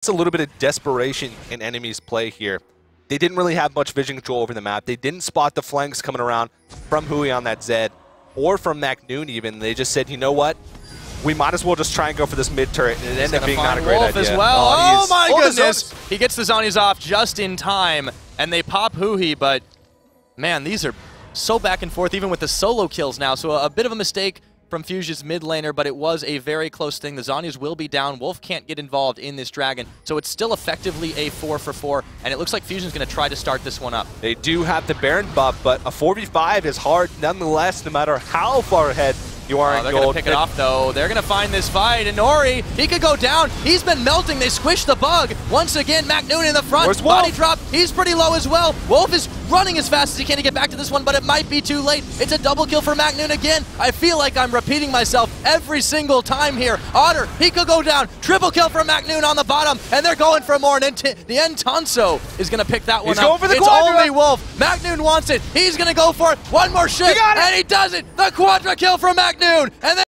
It's a little bit of desperation in enemies' play here. They didn't really have much vision control over the map. They didn't spot the flanks coming around from Huhi on that Zed or from MaKNooN even. They just said, you know what? We might as well just try and go for this mid turret, and it He's ended up being not a great Wolf idea. as well. Oh, oh he's- my Oh, goodness! He gets the Zhonya's off just in time, and they pop Huhi, but man, these are so back and forth, even with the solo kills now. So a, a bit of a mistake from Fusion's mid laner, but it was a very close thing. The Zhonya's will be down. Wolf can't get involved in this Dragon, so it's still effectively a 4 for 4, and it looks like Fusion's going to try to start this one up. They do have the Baron buff, but a 4v5 is hard nonetheless, no matter how far ahead you are Oh, in they're going to pick it off, though. They're going to find this fight. And Nori, he could go down. He's been melting. They squish the bug. Once again, MaKNooN in the front. Where's Wolf? Body drop. He's pretty low as well. Wolf is running as fast as he can to get back to this one, but it might be too late. It's a double kill for MaKNooN again. I feel like I'm repeating myself every single time here. Otter, he could go down. Triple kill for MaKNooN on the bottom, and they're going for more. And the Entonso is going to pick that one He's up. going for the it's quadra. only Wolf. MaKNooN wants it. He's going to go for it. One more got it. and he does it. The quadra kill for MaKNooN, and then